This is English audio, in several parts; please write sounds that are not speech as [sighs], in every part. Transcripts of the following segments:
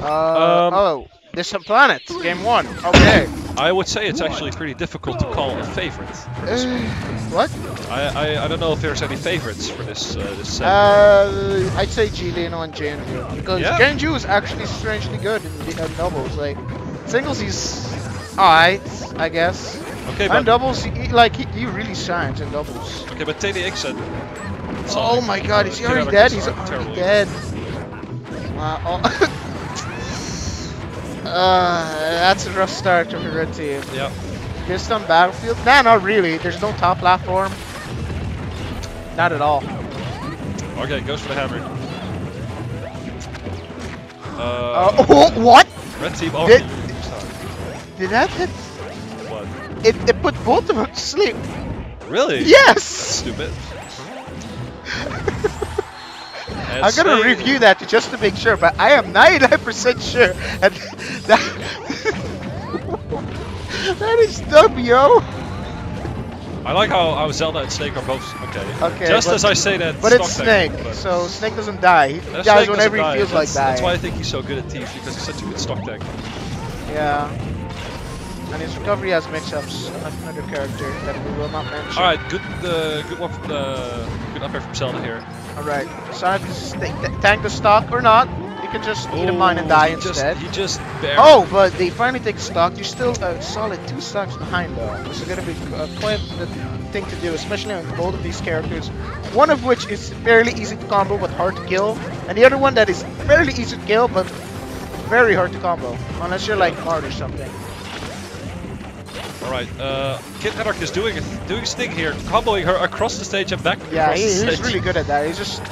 Uh, Um, oh, Distant Planet, game one. Okay. I would say it's actually pretty difficult to call a favorite. Uh, [sighs] what? I, I, I don't know if there's any favorites for this uh, this set. Uh, I'd say Gilino and Genju because Yeah. Genju is actually strangely good in, the, in doubles. Like singles, he's alright, I guess. okay, And but doubles, he, like he, he really shines in doubles. okay, but TDX and Oh my God, is he already dead? He's already dead. Wow. oh. [laughs] uh, that's a rough start of the red team. Yeah. Just on Battlefield? Nah, not really. There's no top platform. Not at all. Okay, goes for the hammer. Uh, Uh, [laughs] oh, what? red team. Oh, did- Did that hit? What? It, it put both of them to sleep. Really? Yes! Stupid. [laughs] I'm gonna review that just to make sure, but I am 99% sure. That, [laughs] that is dumb, yo. I like how, how Zelda and Snake are both okay. Okay, Just but- as I say that. But it's Snake, tank, but- so Snake doesn't die. He dies Snake whenever he die. feels like that's, dying. That's why I think he's so good at Thief because he's such a good stock tank. Yeah. And his recovery has mix-ups. Another character that we will not mention. All right, good, uh, good one from the good up air from Zelda here. All right. Is ta- ta- tank the stock or not. You can just eat a mine and die instead. Just, he just barely. Oh, but they finally take stock. You're still a solid two stocks behind, though. This is gonna be uh, quite the thing to do, especially on both of these characters. One of which is fairly easy to combo but hard to kill, and the other one that is fairly easy to kill but very hard to combo, unless you're like Marth or something. All right, uh, Kid Anarchist doing a, doing his thing here, comboing her across the stage and back Yeah, he, he's stage. really good at that. He's just,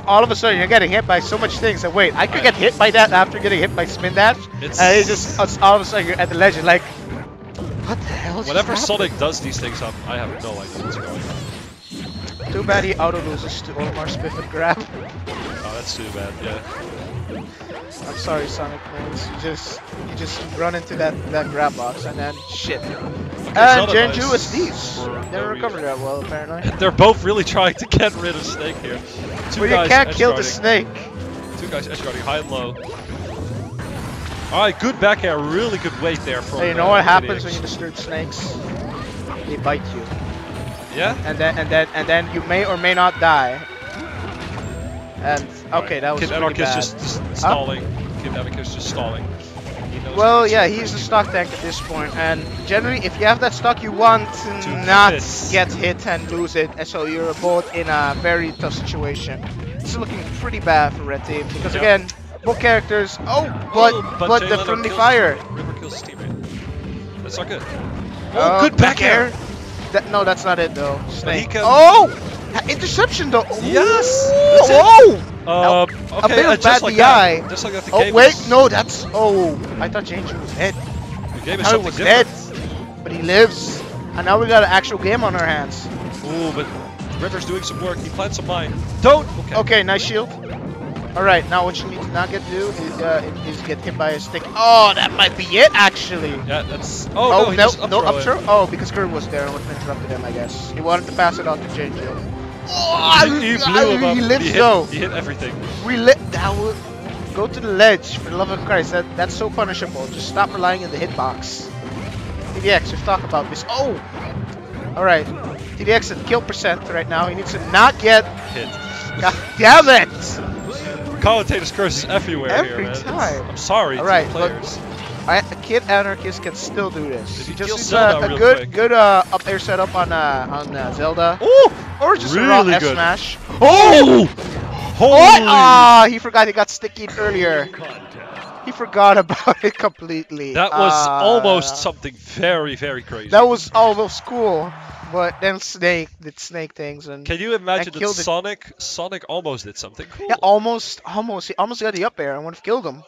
just all of a sudden you're getting hit by so much things. And wait, I could get hit by that after getting hit by spin dash. It's- and it's just all of a sudden you're at the legend like, what the hell? Whenever? Sonic does these things up, I have no idea what's going on. Too bad he auto loses to Omar and grab. Oh, that's too bad. Yeah. I'm sorry, Sonic fans. You just, you just run into that that grab box and then shit. Okay, and Genju is these. for They no didn't recover reason. that well apparently. [laughs] They're both really trying to get rid of Snake here. Two But you guys can't kill the snake. Two guys edge guarding high and low. Alright, good back air, really good weight there from So you know uh, what happens when you disturb snakes? They bite you. Yeah? and then and then and then you may or may not die. And okay, that was Kid pretty Anarchist bad. just, just stalling. Kid Anarchist just stalling. Well, yeah, he's a stock tank at this point, and generally, if you have that stock, you want to, To not get hit and lose it, and so you're both in a very tough situation. It's looking pretty bad for Red Team because Yeah. again, both characters. Oh, but Oh, but, Jay the friendly kills fire. River kills teammate. That's not good. Oh, Oh, good back air. That, no, that's not it though. Snake. Oh, interception though. Yes, Ooh, that's it. Oh. Um, a okay, bit uh, of just bad like DI. that. Just like that, the Oh wait, is, no, that's oh. I thought James was dead. The game is I was different. But he lives, and now we got an actual game on our hands. Ooh, but River's doing some work. He plants some mine. Don't. Okay. Okay, nice shield. All right, now what you need to not get to do is, uh, is get hit by a stick. Oh, that might be it actually. Yeah, that's. Oh, Oh, no, no, just no up up throw Oh, because Kurt was there and interrupted him, I guess. He wanted to pass it on to JJ. Oh, He, he blew up. He lives he hit, though. He hit everything. We lit. That would go to the ledge for the love of Christ. That that's so punishable. Just stop relying on the hitbox. TDX, let's talk about this. Oh, all right. TDX at kill percent right now. He needs to not get. Hit. God damn it! Commentators curses everywhere Every here, man. It's- time. I'm sorry All right, to right, the but- players. I, a kid anarchist can still do this. He he just needs Zelda a, a good, quick. good uh, up air setup on uh, on uh, Zelda, Ooh! or just a raw really F good. smash. Oh! Holy! What? Ah, he forgot he got sticky earlier. He forgot about it completely. That was Ah. almost something very, very crazy. That was almost cool, but then Snake did Snake things and Can you imagine that killed it. Sonic, Sonic almost did something cool? yeah, almost, almost, he almost got the up air and would have killed him.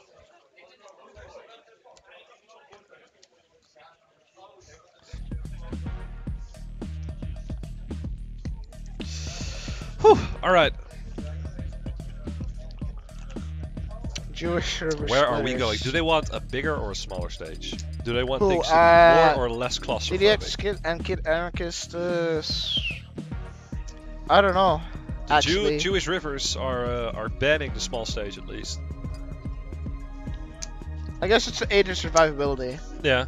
Whew. All right, Jewish river where are we going? Do they want a bigger or a smaller stage? Do they want things uh, more or less claustrophobic? TDX Kid and Kid Anarchist. Uh, I don't know. The Jew- Jewish rivers are uh, are banning the small stage at least. I guess it's aid in survivability. Yeah.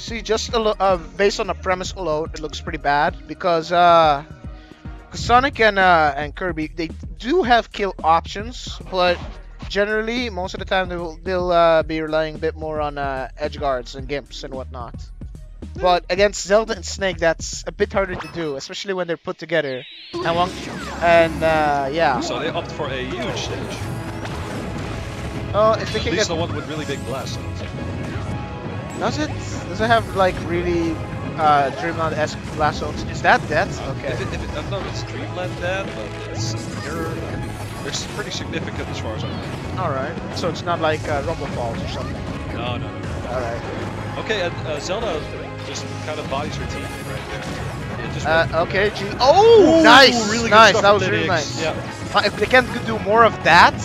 See, just uh, based on the premise alone, it looks pretty bad because uh, Sonic and uh, and Kirby they do have kill options, but generally most of the time they will they'll uh, be relying a bit more on uh, edge guards and gimps and whatnot. But against Zelda and Snake, that's a bit harder to do, especially when they're put together. And one, and uh, yeah. So they opt for a huge stage. Oh, if they At can least get, the one with really big blast zones. Does it? Does it have like really uh, Dreamland-esque blast zones? Is that that? Okay. If it, if it, I don't know if it's Dreamland then, but it's they're, they're pretty significant as far as I know. All right. So it's not like uh, Rumble Falls or something. No, no, no. All right. Okay, and uh, Zelda just kind of bodies her team right there. Uh, okay. G. Oh, Ooh, nice. really nice. That was really nice. Yeah. Uh, If they can do more of that,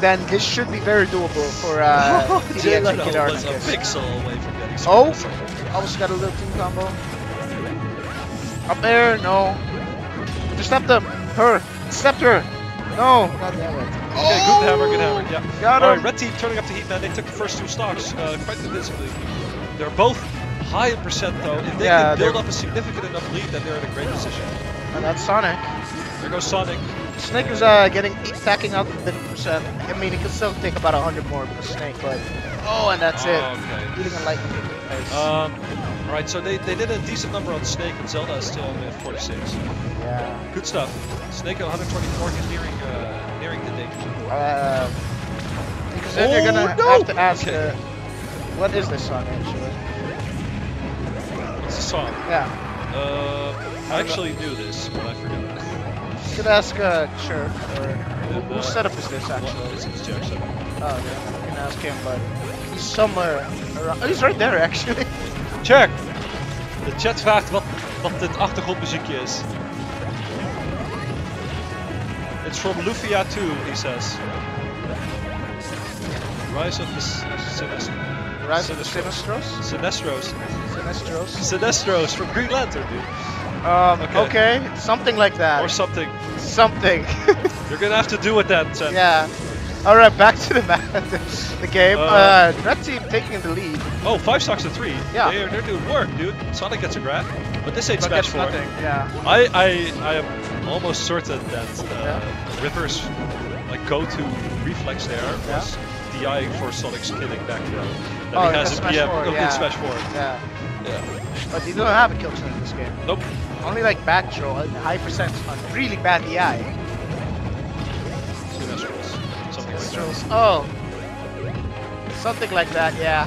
then this should be very doable for uh, TDX and Jelena Kid was a pixel away from getting Oh. screwed. Almost got a little team combo. Up there, no. Intercept them. Her. Intercept her. No. God damn it. Okay, good hammer, good hammer. Yeah. Oh! Got All him. right, red team turning up the heat, man. They took the first two stocks uh, quite convincingly. They're both high in percent though. If they Yeah, can build they're- up a significant enough lead, then they're in a great position. And that's Sonic. There goes Sonic. Snake is uh, getting attacking out 50%. I mean, he can still take about 100 more because Snake, but oh, and that's it. Oh, okay. Dealing a lightning kick in the face. Um, all right, so they, they did a decent number on Snake, and Zelda is still only at 46. yeah. Good stuff. Snake at 124, he's nearing uh, nearing the danger. Uh, because then you're gonna Oh, no! have to ask, Okay. uh, what is this song actually? What's the song? Yeah. Uh, I actually knew this, but I forgot. You could ask, uh, sure, or who, whose setup is this actually? What is it, Jackson? Oh, yeah, you can ask him, but he's somewhere around. Oh, he's right there actually. [laughs] Check! De chat vraagt wat, wat dit achtergrondmuziekje is. It's from Lufia 2, he says. Rise of the S- Sinest- Rise of the Sinestros? Sinestros. Sinestros? Sinestros from Green Lantern, dude. Um, Okay. okay. something like that. Or something. Something. [laughs] You're gonna have to do with that, yeah. Alright, back to the, ma- [laughs] the, game. Uh, Uh, Red Team taking the lead. Oh, five stocks to three. Yeah. They're, they're doing work, dude. Sonic gets a grab. But this ain't Smash 4. nothing. Yeah. I, I, I am almost certain that uh, Rivers like go-to reflex there was DIing for Sonic's killing back throw. That Oh, he has in Smash PM forward, in yeah. Smash 4. Yeah. Yeah. But you don't have a kill turn in this game. Nope. Only like back throw, high percent on really bad DI. Rolls. Something like that. Oh. Something like that, yeah.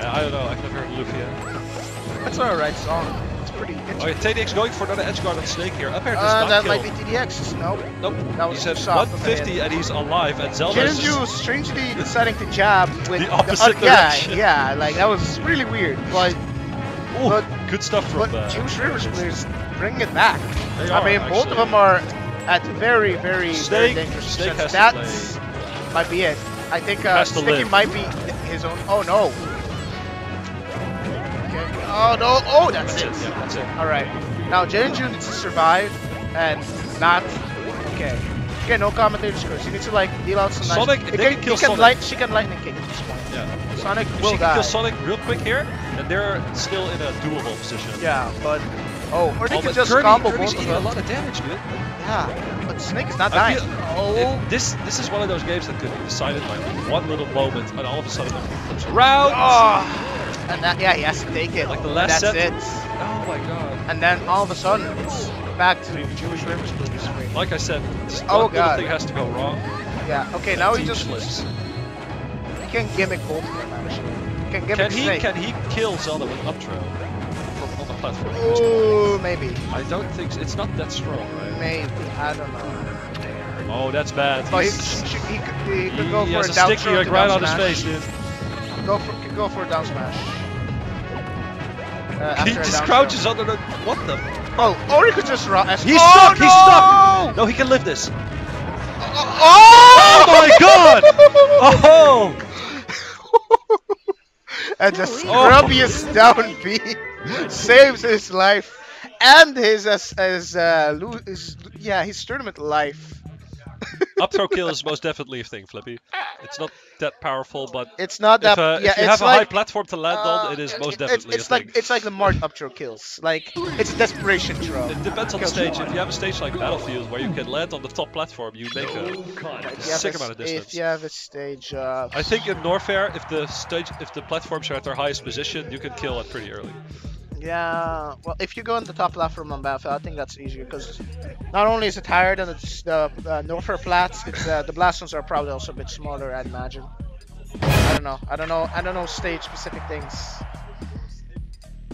Uh, [laughs] I don't know, I've never heard Lufia. [laughs] That's an alright song. Pretty interesting. Okay, TDX going for another edge guard on Snake here. Up air Uh, that kill. might be TDX. Nope. Nope. That was he's at soft 150 and he's alive and Zelda is Jinju just- strangely deciding to jab [laughs] with The opposite other guy. direction. Yeah, like that was really weird. But Ooh, but- good stuff from but uh, Jewish Rivers players bring it back. They I are, mean, both of them are at very, very, very dangerous Snake has That's might be it. I think uh, Has to Sticky live. might be his own. Oh no. Okay. Oh no. Oh, that's, That's it. it, yeah, that's it. All right. Now Jinju needs to survive and not. Okay. Okay, no commentator's curse. You need to like deal out some nice. Sonic- He they can, can kill he can Sonic. light. She can lightning kick at this point. Yeah. Sonic If will she can die. kill Sonic real quick here, and they're still in a doable position. Yeah, but oh, or they Oh, can just Kirby, combo Kirby's both of eating a lot of damage, dude. Yeah, but Snake is not dying. feel- Oh, It- this this is one of those games that could be decided by one little moment, and all of a sudden everything comes around. Ah. oh, and that yeah, he has to take it. Like the last That's set. it. Oh my god. And then all of a sudden, it's back to the Jewish Rivers movie screen. Like I said, just Oh, one God. thing has to go wrong. Yeah. Okay, now he just slips. he can gimmick both of them actually. He can gimmick Can he Snake. can he kill Zelda with up throw from on the platform? Ooh, maybe, I don't think so. it's not that strong, right? maybe. I don't know. Oh, that's bad. But he, He's- he, he, could, he could he for has a a down sticky throw like to right on his face, dude. Go for could go for a down smash. Uh, He just crouches throw. under the. What the? Oh, or he could just run. He's oh, stuck! No! He's stuck! No, he can live this. Oh, my God! [laughs] Oh! [laughs] and the Oh. scrubbiest [laughs] down B saves his life and his as as uh, his, yeah his tournament life. Up throw kill is most definitely a thing, Flippy. It's not that powerful, but It's not if, that. uh, yeah, if you it's have a high platform to land uh, on, it is it- most it- definitely It's, it's a thing. like it's like the Marth up throw kills. Like it's a desperation throw. It depends on the stage. If you have a stage like Battlefield where you can land on the top platform, you make a If you have sick a amount of distance. If you have a stage, uh, I think in Norfair, if the stage, if the platforms are at their highest position, you can kill it pretty early. Yeah. Well, if you go on the top left from Battlefield, I think that's easier because not only is it higher than the, the uh, Norfair flats, it's uh, the blast zones are probably also a bit smaller. I'd imagine. I don't know. I don't know. I don't know stage specific things.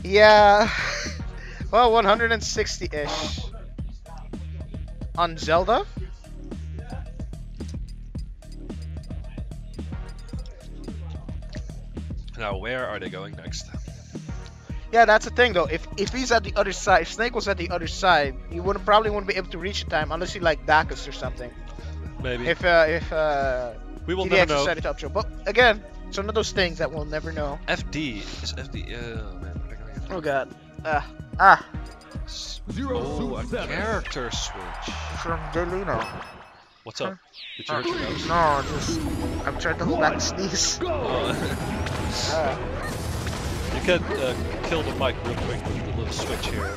Yeah. [laughs] well, 160-ish on Zelda. Now, where are they going next? Yeah, that's the thing though. If if he's at the other side, if Snake was at the other side, you wouldn't probably wouldn't be able to reach in time unless you like Dacus or something. Maybe. If uh, if uh, we will TDX never know. decided to up throw. But again, it's one of those things that we'll never know. FD is FD. Oh man, what am I gonna Oh god. Ah ah get? Oh, a character switch. from Delino. What's up? Did you hurt your nose? No, just I'm trying to hold back the sneeze. Oh. [laughs] Ah. You can uh, kill the mic real quick with the little switch here.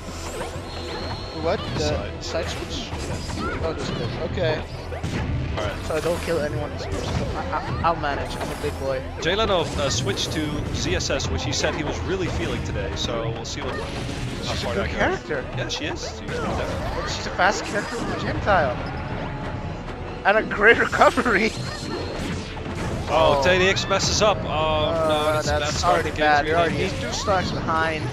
what? The Side. side switch? Oh, this bit. Okay. Alright. So I don't kill anyone. in. I, I, I'll manage. I'm a big boy. Jay Leno uh, switched to ZSS, which he said he was really feeling today. So we'll see what. How She's a good goes. character. Yeah, she is. She's pretty definitely. But she's a fast character with projectile. And a great [laughs] recovery. Oh, Oh. TDX messes up. Oh Uh, no, that's, that's, that's already to bad. get You're already he's two stars behind.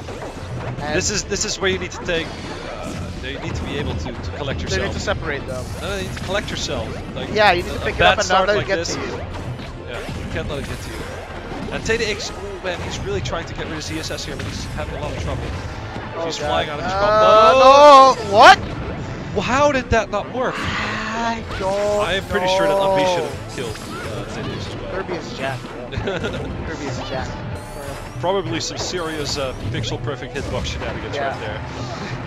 And This is this is where you need to take. Uh, you need to be able to, to collect yourself. they need to separate them. No, you need to collect yourself. Like Yeah, you need a- to pick it up and not let like it get this. to you. Yeah, you can't let it get to you. And TDX, oh man, he's really trying to get rid of ZSS here, but he's having a lot of trouble. Oh, he's God. flying out of his uh, combo. No! What? Well, how did that not work? I don't I am pretty sure that know. Unleash should have killed Kirby is Jack. bro. [laughs] Kirby is Jack. Probably some serious uh, pixel perfect hitbox shenanigans Yeah. right there. [laughs]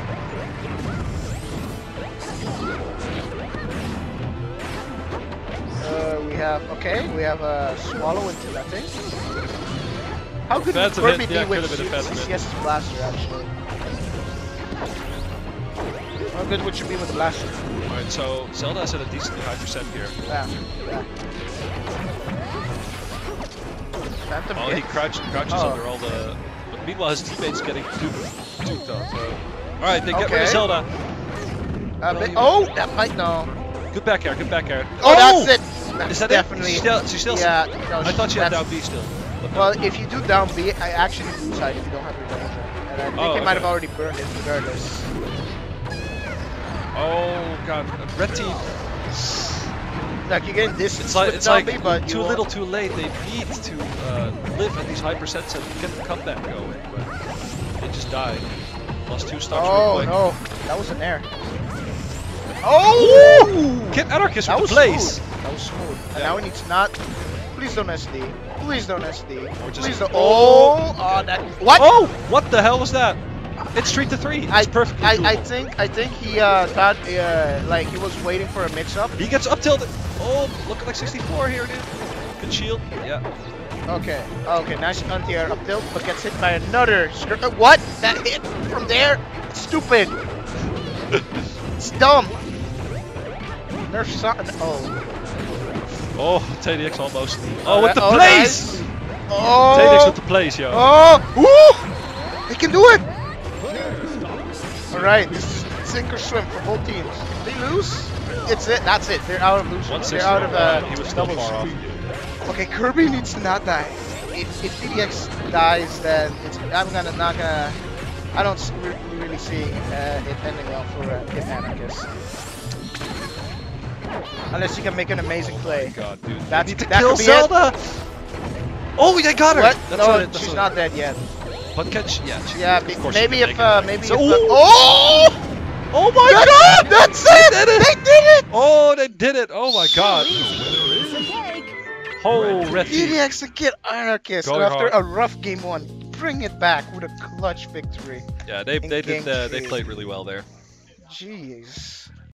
Uh, we have okay. We have a swallow into nothing. How could Kirby hit, yeah, be with could've been a phantom hit. ZSS's blaster actually? How good would you be with blaster? Alright, so Zelda's at a decently high percent here. Yeah. yeah. Phantom Oh, he crouch, crouches Oh. under all the. But meanwhile, his teammates getting duped, duped on. So. Alright, they get rid of Zelda. Uh, oh, that might no. Good back air, good back air. Oh, that's it. That's Is that definitely. it? Still, she still. yeah. No, I thought she had down B still. But. Well, if you do down B, I actually do side if you don't have your danger. And I think Oh, he might have already burned it regardless. Oh god, red team. Like you're getting this It's like it's like B, but too little, too late. They need to uh, live at these high percents and get the comeback going, but they just died. Lost two stocks Oh no, that was an air. Oh! Kid Anarchist That with the blaze. smooth. That was smooth. And Yeah. now he needs not. Please don't SD. Please don't SD. Or just- Please don't. Oh! Oh, that. What? Oh, what the hell was that? It's three to three. It's I, I, I think I think he uh, thought uh, like he was waiting for a mix-up. He gets up tilted. Oh, looking like 64 here, dude. Good shield. Yeah. Okay. Okay. Nice anti-air up tilt, but gets hit by another. Uh, what? That hit from there? Stupid. [laughs] it's dumb. Nerf something. Oh. Oh, TDX almost. Oh, with the oh, blaze! nice. Oh. TDX with the blaze, yo. Oh! Woo! They can do it! Alright, this is sink or swim for both teams. They lose? It's it. That's it. They're out of losing. They're out of uh, he was still doubles. far off. Okay, Kirby needs to not die. If, if TDX dies, then it's, I'm gonna not gonna. I don't s- really see uh, it ending well for uh, Kid Anarchist. Unless you can make an amazing play. God, dude. They That's- need to that kill could be it. Zelda! Oh, they got her! What? That's no, what it- that's she's what- not dead yet. But can she? Yeah, she, Yeah, of course maybe if uh, maybe So- if. Ooh! Uh, oh! Oh my That's god! it! That's it! They did it! They did it! Oh, they did it! Oh my god! Oh, red team. TDX and Anarchist Going after hard. a rough game one, bring it back with a clutch victory. Yeah, they they did uh, they played really well there. Jeez.